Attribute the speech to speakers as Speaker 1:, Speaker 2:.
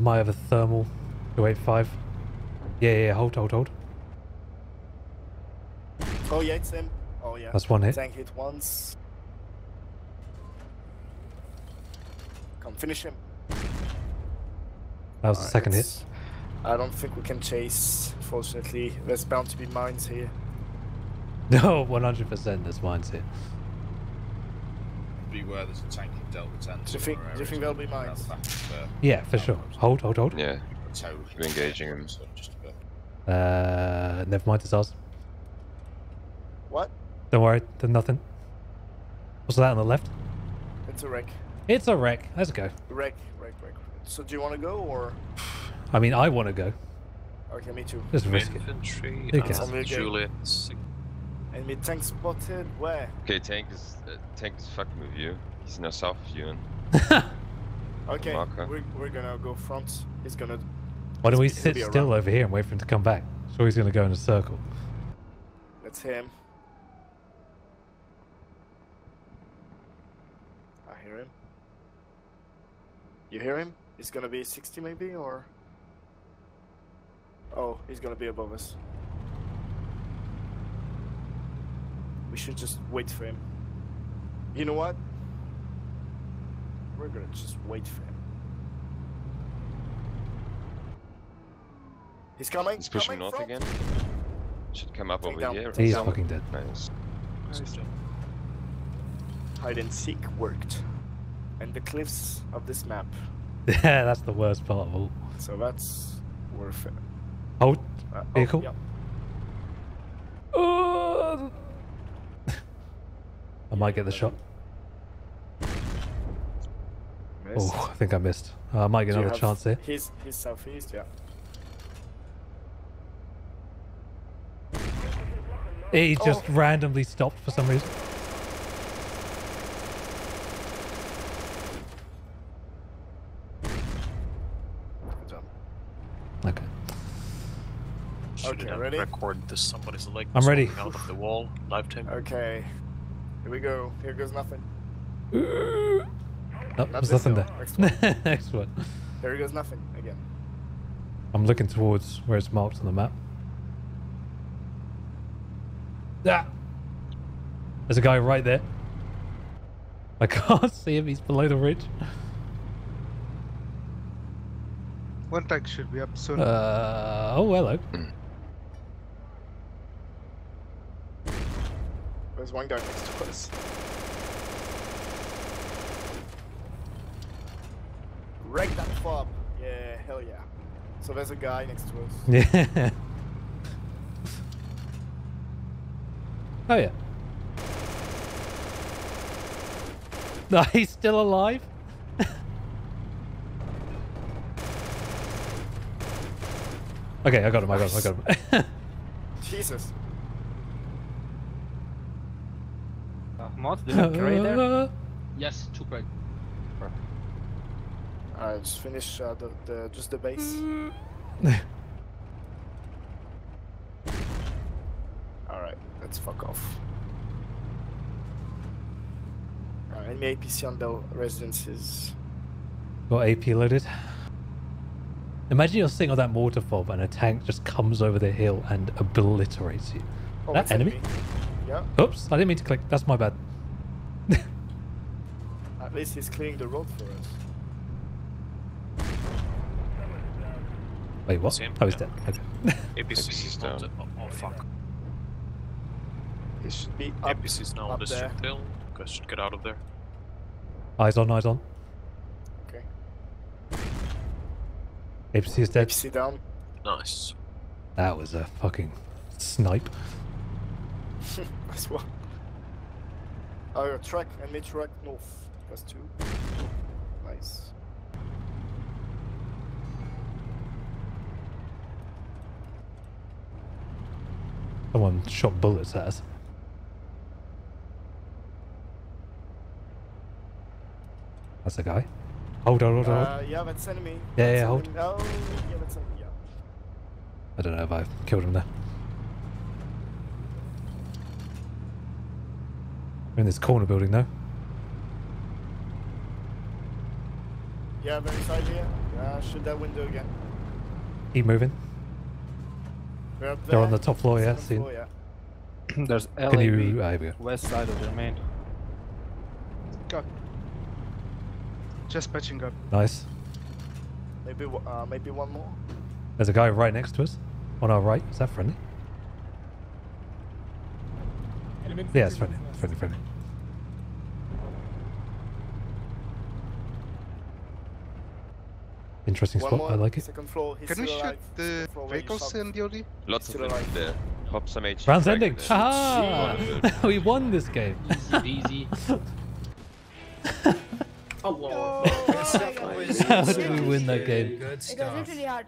Speaker 1: might have a thermal. 285. Yeah, yeah, hold, hold, hold.
Speaker 2: Oh yeah, it's him. Oh yeah.
Speaker 1: That's one hit.
Speaker 2: Tank hit once. Come finish him.
Speaker 1: That was the
Speaker 2: Alright,
Speaker 1: second hit.
Speaker 2: I don't think we can chase. Fortunately, there's bound to be mines here.
Speaker 1: No, 100% there's mines here.
Speaker 3: Beware, there's a tank in Delta 10.
Speaker 2: Do you think- do you think there'll be mines?
Speaker 1: Yeah, for sure. Hold, hold, hold.
Speaker 4: Yeah,
Speaker 3: Tow
Speaker 4: You're engaging him.
Speaker 3: So just a bit.
Speaker 1: Uh, never mind, it's ours.
Speaker 2: What?
Speaker 1: Don't worry, there's nothing. What's that on the left?
Speaker 2: It's a wreck.
Speaker 1: It's a wreck. Let's go.
Speaker 2: Wreck, wreck, wreck. So do you want to go or?
Speaker 1: I mean, I want to go.
Speaker 2: Okay, me too.
Speaker 1: Just risk it.
Speaker 5: Infantry.
Speaker 1: You
Speaker 5: uh.
Speaker 2: Okay.
Speaker 5: Juliet.
Speaker 2: Enemy tank spotted. Where?
Speaker 4: Okay, tank is uh, tank is fucking with you. He's in now south of you. And
Speaker 2: Okay,
Speaker 4: Marker.
Speaker 2: we're, we're gonna go front. He's gonna.
Speaker 1: Why don't we sit still
Speaker 2: around.
Speaker 1: over here and wait for him to come back? Sure, he's going to go in a circle.
Speaker 2: That's him. I hear him. You hear him? He's gonna be 60 maybe, or? Oh, he's gonna be above us. Should just wait for him. You know what? We're gonna just wait for him. He's coming.
Speaker 4: he's pushing
Speaker 2: coming
Speaker 4: north
Speaker 2: front.
Speaker 4: again. Should come up
Speaker 2: Take
Speaker 4: over
Speaker 2: down.
Speaker 4: here.
Speaker 1: He's
Speaker 2: down.
Speaker 1: fucking dead.
Speaker 4: Nice.
Speaker 2: Hide and seek worked. And the cliffs of this map.
Speaker 1: Yeah, that's the worst part of all.
Speaker 2: So that's worth it.
Speaker 1: Hold.
Speaker 2: Uh,
Speaker 1: Vehicle?
Speaker 2: yeah.
Speaker 1: Oh. I might get the shot.
Speaker 2: Missed.
Speaker 1: Oh, I think I missed. Uh, I might get
Speaker 2: Do
Speaker 1: another chance here.
Speaker 2: He's, he's southeast, yeah.
Speaker 1: He just
Speaker 2: Oh.
Speaker 1: randomly stopped for some reason.
Speaker 2: Good job.
Speaker 1: Okay.
Speaker 5: Should
Speaker 2: Okay, ready?
Speaker 5: Record this somebody's leg.
Speaker 1: I'm ready.
Speaker 5: swinging Out of the wall, live time.
Speaker 2: Okay. Here we go. Here goes nothing.
Speaker 1: Oh,
Speaker 2: Not
Speaker 1: there's nothing
Speaker 2: hill.
Speaker 1: there.
Speaker 2: Next one.
Speaker 1: Next one.
Speaker 2: Here goes nothing again.
Speaker 1: I'm looking towards where it's marked on the map. Ah! There's a guy right there. I can't see him. He's below the ridge.
Speaker 6: One tank should be up soon.
Speaker 1: Uh, oh, hello.
Speaker 2: There's one guy next to us. Wreck that fob. Yeah, hell yeah. So there's a guy next to us.
Speaker 1: Yeah. oh yeah. No, he's still alive. okay, I got him. I got him. I got him.
Speaker 2: Jesus.
Speaker 7: Mod, do you have gray there? Yes, two gray.
Speaker 2: Alright, just finish uh, the, the just the base. Alright, let's fuck off. Alright, enemy APC on the residences.
Speaker 1: Got AP loaded. Imagine you're sitting on that mortar fob and a tank just comes over the hill and obliterates you.
Speaker 2: Oh,
Speaker 1: That
Speaker 2: it's
Speaker 1: enemy?
Speaker 2: Yeah,
Speaker 1: Oops, I didn't mean to click. That's my bad.
Speaker 2: at least he's clearing the road for us.
Speaker 1: Wait, what?
Speaker 5: Same,
Speaker 1: Oh, he's
Speaker 5: yeah.
Speaker 1: dead. Okay.
Speaker 5: APC
Speaker 4: APC
Speaker 5: is
Speaker 4: down.
Speaker 5: not. Oh, oh fuck.
Speaker 2: He should be up.
Speaker 5: APC is now
Speaker 2: up
Speaker 5: on the
Speaker 2: there.
Speaker 5: strip hill. Guys should get out of there.
Speaker 1: eyes on, eyes on.
Speaker 2: Okay.
Speaker 1: APC is dead.
Speaker 2: APC down.
Speaker 5: Nice.
Speaker 1: That was a fucking snipe.
Speaker 2: That's one. Oh, truck, enemy truck north. Two. Nice.
Speaker 1: Someone shot bullets at us. That's a guy. Hold on, hold on.
Speaker 2: Uh, yeah, that's enemy.
Speaker 1: Yeah,
Speaker 2: That's
Speaker 1: yeah, hold.
Speaker 2: Oh, yeah, that's enemy. Yeah.
Speaker 1: I don't know if I killed him there. We're in this corner building though.
Speaker 2: Yeah, they're inside here. Yeah. Uh, shoot that window again.
Speaker 1: Keep moving.
Speaker 2: We're up
Speaker 1: They're on the top floor, yeah,
Speaker 2: Second
Speaker 1: seen.
Speaker 2: floor, yeah.
Speaker 7: There's LAV.
Speaker 1: Can you? Here we go.
Speaker 7: West side of the main.
Speaker 6: Got. Just patching up.
Speaker 1: Nice.
Speaker 2: Maybe uh, maybe one more.
Speaker 1: There's a guy right next to us. On our right. Is that friendly? Yeah, it's friendly. Friendly, friendly. Interesting
Speaker 2: One
Speaker 1: spot.
Speaker 2: more.
Speaker 1: I like it.
Speaker 2: Second floor.
Speaker 6: Can we
Speaker 2: still
Speaker 6: shoot
Speaker 2: alive.
Speaker 6: the
Speaker 2: Second floor where you
Speaker 6: vehicles in the OD?
Speaker 4: Lots of
Speaker 2: Still
Speaker 4: them
Speaker 2: alive.
Speaker 4: there. Hop some H.
Speaker 1: Round's ending.
Speaker 4: there.
Speaker 1: Ah, we won this game.
Speaker 7: Easy, easy.
Speaker 8: Oh, whoa.
Speaker 1: How did we win that game?
Speaker 8: It was literally hard.